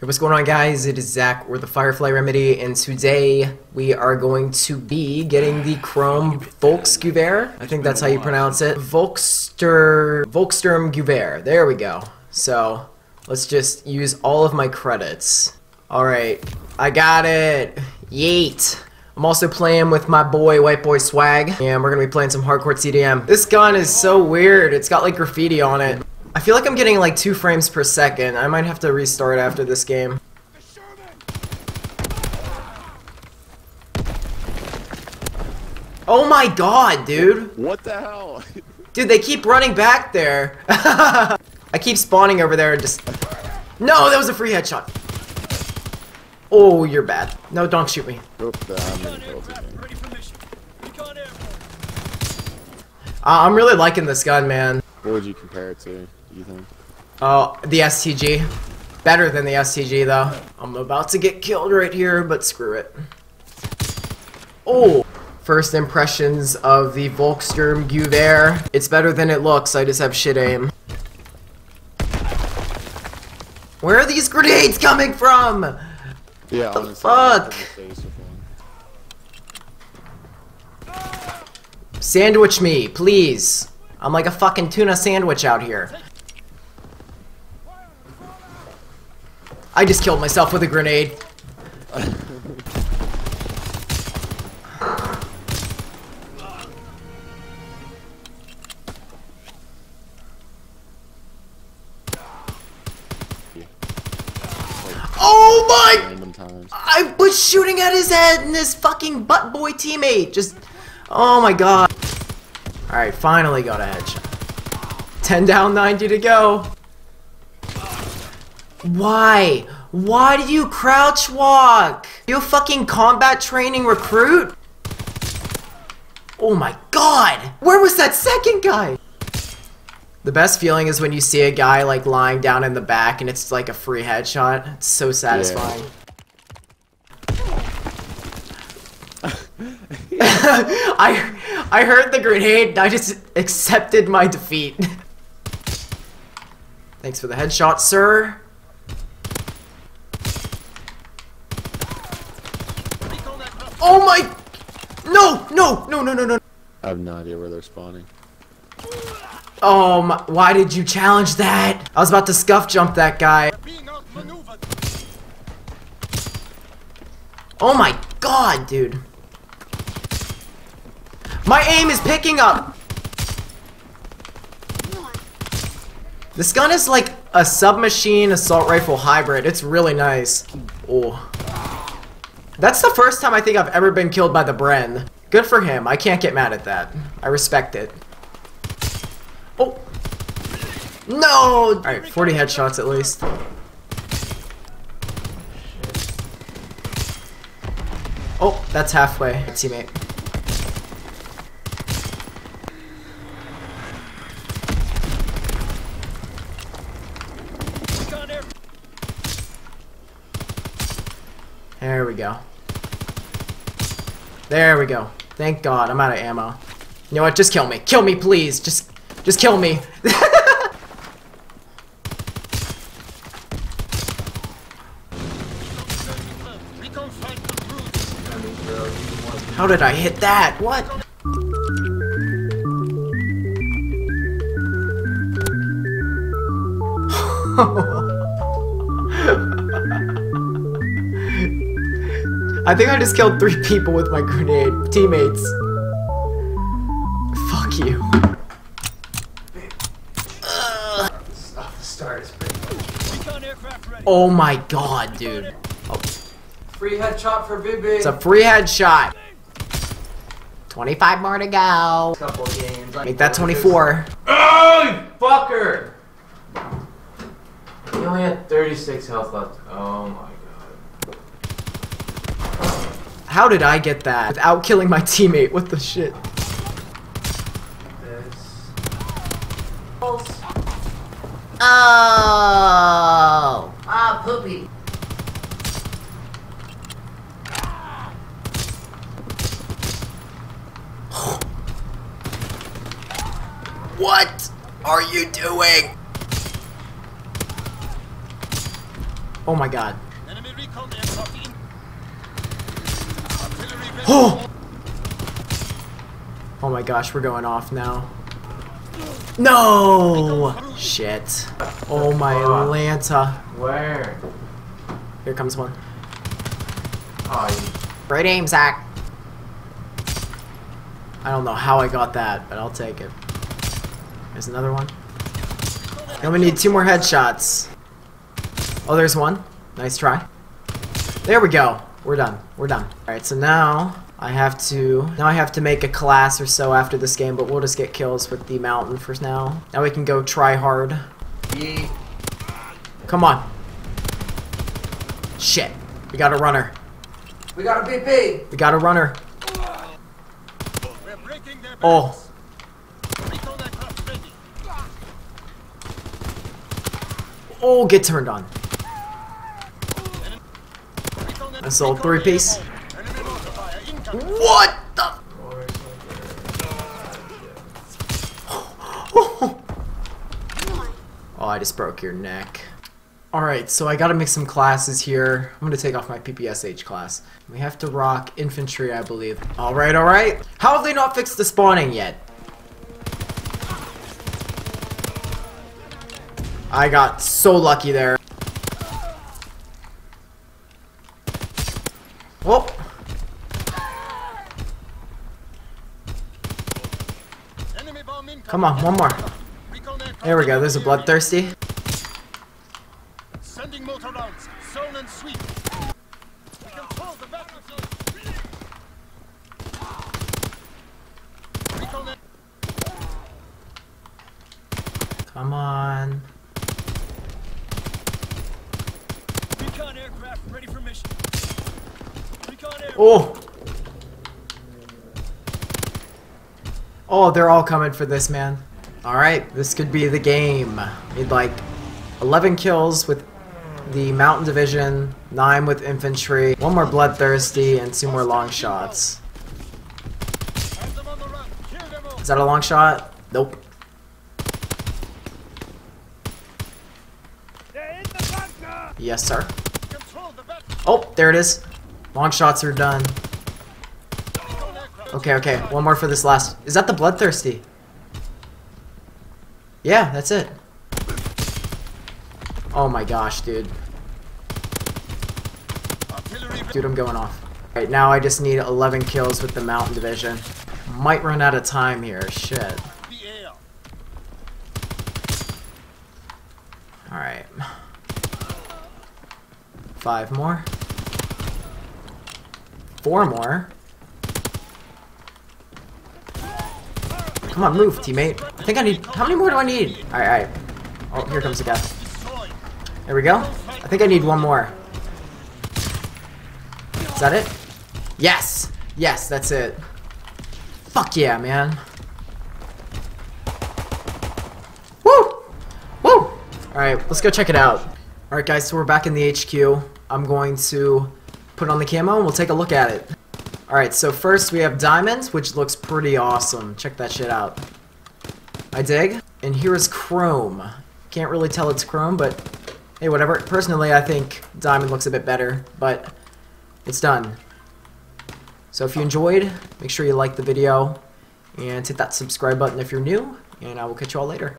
Hey, what's going on guys? It is Zach or the Firefly Remedy and today we are going to be getting the Chrome Volksgewehr. I think that's how you pronounce it. Volkster Volkssturmgewehr. There we go. So let's just use all of my credits. Alright, I got it. Yeet. I'm also playing with my boy White Boy Swag and we're gonna be playing some hardcore TDM. This gun is so weird. It's got like graffiti on it. I feel like I'm getting like two frames per second. I might have to restart after this game. Oh my god, dude! What the hell? Dude, they keep running back there. I keep spawning over there and just... No, that was a free headshot. Oh, you're bad. No, don't shoot me. Oop, I'm in penalty Uh, I'm really liking this gun, man. What would you compare it to, you think? Oh, the STG. Better than the STG, though. I'm about to get killed right here, but screw it. Oh! First impressions of the Volkssturmgewehr. It's better than it looks, I just have shit aim. Where are these grenades coming from? Yeah, The honestly, fuck? I'm in the face with one. Sandwich me, please. I'm like a fucking tuna sandwich out here. I just killed myself with a grenade. Oh my. I was shooting at his head and his fucking butt boy teammate just Oh my god. Alright, finally got a headshot. 10 down, 90 to go. Why? Why do you crouch walk? You a fucking combat training recruit? Oh my god! Where was that second guy? The best feeling is when you see a guy like lying down in the back and it's like a free headshot. It's so satisfying. I I heard the grenade and I just accepted my defeat. Thanks for the headshot, sir. Oh my No, no, no, no, no, no. I have no idea where they're spawning. Oh my, why did you challenge that? I was about to scuff jump that guy. Oh my god, dude. My aim is picking up. This gun is like a submachine assault rifle hybrid. It's really nice. Oh. That's the first time I think I've ever been killed by the Bren. Good for him. I can't get mad at that. I respect it. Oh. No! Alright, 40 headshots at least. Oh, that's halfway, teammate. There we go. There we go. Thank God, I'm out of ammo. You know what? Just kill me. Kill me, please. Just, just kill me. How did I hit that? What? I think I just killed three people with my grenade. Teammates. Fuck you. Oh my god, dude. Free headshot for Big Big. It's a free headshot. 25 more to go. couple games. Make that 24. Oh, you fucker! He only had 36 health left. Oh my god. How did I get that without killing my teammate? What the shit? This. Oh. Ah, poopy. What are you doing? Oh my god. Enemy recon aircraft in. Artillery ready. Oh! Oh my gosh, we're going off now. No! Shit. Oh my Atlanta. Where? Here comes one. Oh, Right aim, Zach. I don't know how I got that, but I'll take it. There's another one. Now we need two more headshots. Oh, there's one. Nice try. There we go. We're done. We're done. Alright, so now I have to now I have to make a class or so after this game, but we'll just get kills with the mountain for now. Now we can go try hard. Yeet. Come on. Shit. We got a runner. We got a BP. We got a runner. We're breaking their Oh. barracks. Recon aircraft ready. Oh, get turned on. Nice three piece. What the? Oh, I just broke your neck. Alright, so I gotta make some classes here. I'm gonna take off my PPSH class. We have to rock infantry, I believe. Alright, alright. How have they not fixed the spawning yet? I got so lucky there. Whoop. Enemy bomb incoming. Come on, one more. There we go, there's a bloodthirsty. Sending mortar rounds. Zone and sweep. We control the battlefield. Come on. Recon aircraft ready for mission. Oh! Oh, they're all coming for this, man. Alright, this could be the game. Need like 11 kills with the Mountain Division, 9 with Infantry, 1 more Bloodthirsty, and 2 more long shots. Is that a long shot? Nope. Yes, sir. Oh, there it is. Long shots are done. Okay, okay. One more for this last. Is that the bloodthirsty? Yeah, that's it. Oh my gosh, dude. Dude, I'm going off. Alright, now I just need 11 kills with the mountain division. Might run out of time here. Shit. Alright. Five more. Four more. Come on, move, teammate. I think I need. How many more do I need? Alright, alright. Oh, here comes the guy. There we go. I think I need one more. Is that it? Yes! Yes, that's it. Fuck yeah, man. Woo! Woo! Alright, let's go check it out. Alright guys, so we're back in the HQ. I'm going to put on the camo and we'll take a look at it. Alright, so first we have diamonds, which looks pretty awesome. Check that shit out. I dig. And here is chrome. Can't really tell it's chrome, but hey, whatever. Personally, I think diamond looks a bit better, but it's done. So if you enjoyed, make sure you like the video and hit that subscribe button if you're new, and I will catch you all later.